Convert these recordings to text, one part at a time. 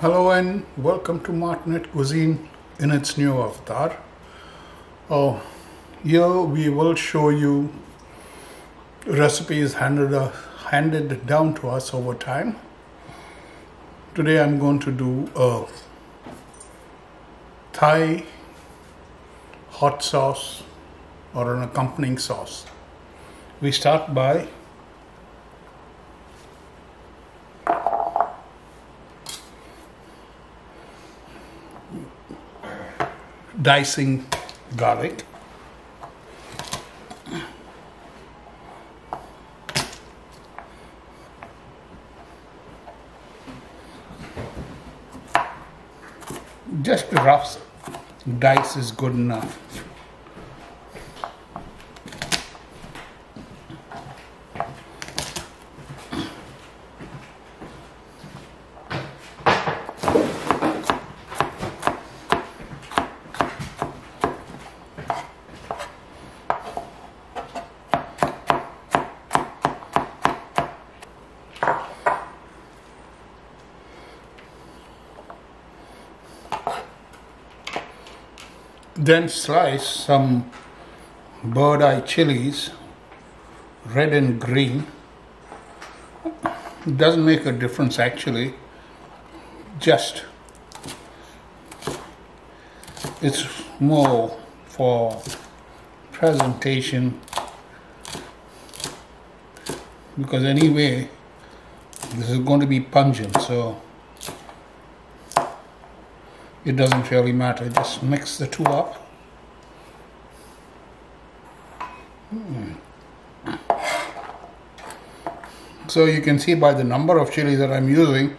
Hello and welcome to Martinette Cuisine in its new avatar. Oh, here we will show you recipes handed, uh, handed down to us over time. Today I'm going to do a Thai hot sauce or an accompanying sauce. We start by dicing garlic. Just rough dice is good enough. Then slice some bird eye chilies, red and green. It doesn't make a difference actually, just it's more for presentation because anyway this is going to be pungent so it doesn't really matter just mix the two up Hmm. so you can see by the number of chilies that I'm using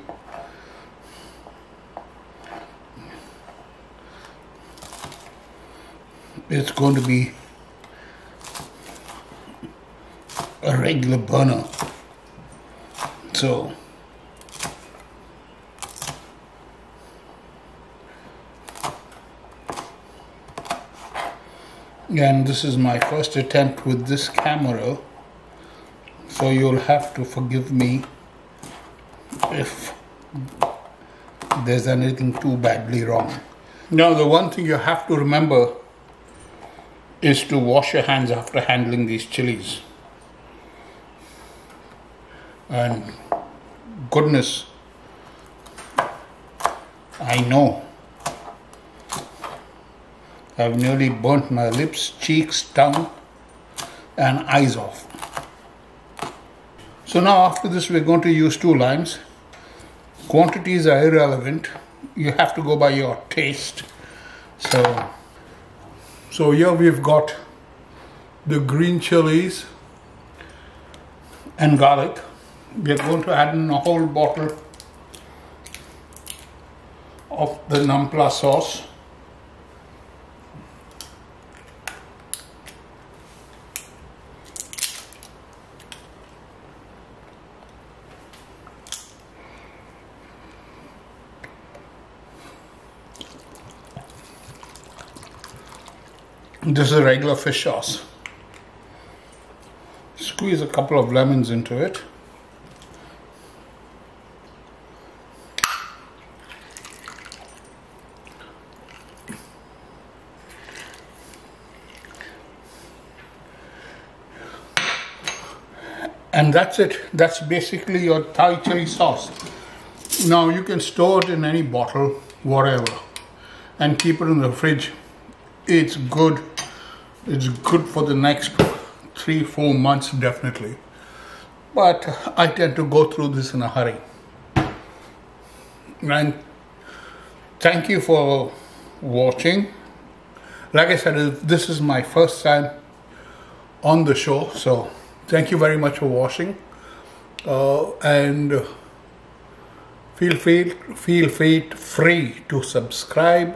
it's going to be a regular burner so and this is my first attempt with this camera. So you'll have to forgive me if there's anything too badly wrong. Now the one thing you have to remember is to wash your hands after handling these chilies. And goodness I know I've nearly burnt my lips, cheeks, tongue, and eyes off. So now after this we're going to use two limes. Quantities are irrelevant. You have to go by your taste. So, so here we've got the green chilies and garlic. We're going to add in a whole bottle of the Nampla sauce. This is a regular fish sauce. Squeeze a couple of lemons into it. And that's it. That's basically your Thai chili sauce. Now you can store it in any bottle, whatever, and keep it in the fridge it's good. It's good for the next three four months definitely. But I tend to go through this in a hurry. And thank you for watching. Like I said this is my first time on the show so thank you very much for watching. Uh, and feel free feel free free to subscribe